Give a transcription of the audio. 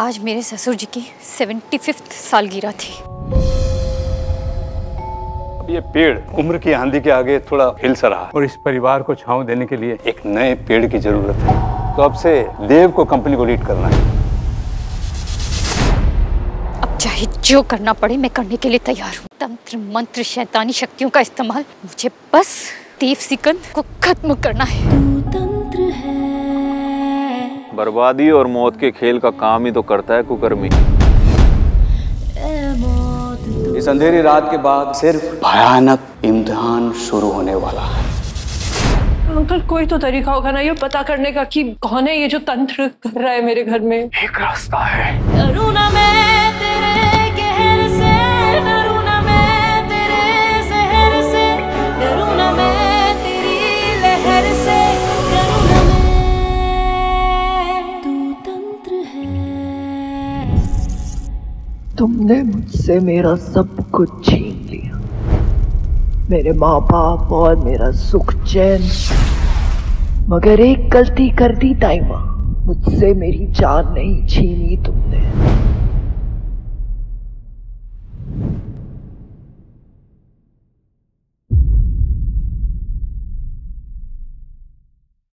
आज मेरे ससुर जी की सेवेंटी फिफ्थ सालगिरह थी। ये पेड़ उम्र की आंधी के आगे थोड़ा हिल सा रहा। और इस परिवार को छांव देने के लिए एक नए पेड़ की ज़रूरत है। तो अब से देव को कंपनी को लीड करना है। अब चाहे जो करना पड़े मैं करने के लिए तैयार हूँ। तंत्र मंत्र शैतानी शक्तियों का इस्तेमाल मुझे बस देव सिकंद को खत्म करना है। है बर्बादी और मौत के खेल का काम ही तो करता है कुकर्मी। ए इस अंधेरी रात के बाद सिर्फ़ भयानक इम्तिहान शुरू होने वाला है। अंकल कोई तो तरीका होगा ना ये पता करने का कि कौन है ये जो तंत्र कर रहा है मेरे घर में? एक रास्ता है। तुमने मुझसे मेरा सब कुछ छीन लिया। मेरे माँ बाप और मेरा सुख चैन। मगर एक गलती कर दी ताइमा मुझसे मेरी जान नहीं छीनी तुमने।